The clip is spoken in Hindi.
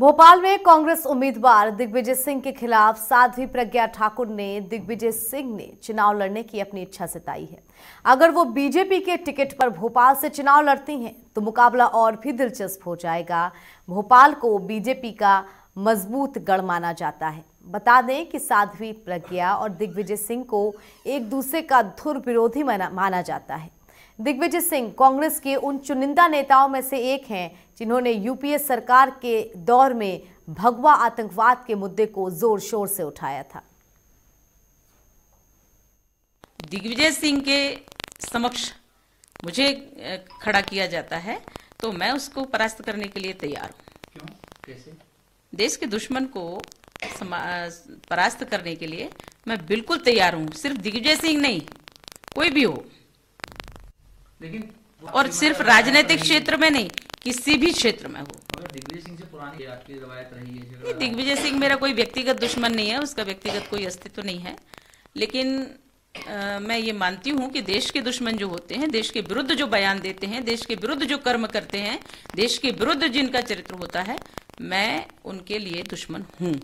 भोपाल में कांग्रेस उम्मीदवार दिग्विजय सिंह के खिलाफ साध्वी प्रज्ञा ठाकुर ने दिग्विजय सिंह ने चुनाव लड़ने की अपनी इच्छा जताई है। अगर वो बीजेपी के टिकट पर भोपाल से चुनाव लड़ती हैं तो मुकाबला और भी दिलचस्प हो जाएगा। भोपाल को बीजेपी का मज़बूत गढ़ माना जाता है। बता दें कि साध्वी प्रज्ञा और दिग्विजय सिंह को एक दूसरे का धुर विरोधी माना जाता है। दिग्विजय सिंह कांग्रेस के उन चुनिंदा नेताओं में से एक हैं जिन्होंने यूपीए सरकार के दौर में भगवा आतंकवाद के मुद्दे को ज़ोर शोर से उठाया था। दिग्विजय सिंह के समक्ष मुझे खड़ा किया जाता है तो मैं उसको परास्त करने के लिए तैयार हूँ। देश के दुश्मन को परास्त करने के लिए मैं बिल्कुल तैयार हूँ सिर्फ़ दिग्विजय सिंह नहीं कोई भी हो। लेकिन और सिर्फ़ राजनीतिक क्षेत्र में नहीं किसी भी क्षेत्र में हो। दिग्विजय सिंह से पुरानी आपकी रवायत रही है दिग्विजय सिंह मेरा कोई व्यक्तिगत दुश्मन नहीं है उसका व्यक्तिगत कोई अस्तित्व नहीं है। लेकिन आ, मैं ये मानती हूँ कि देश के दुश्मन जो होते हैं देश के विरुद्ध जो बयान देते हैं देश के विरुद्ध जो कर्म करते हैं देश के विरुद्ध जिनका चरित्र होता है मैं उनके लिए दुश्मन हूँ।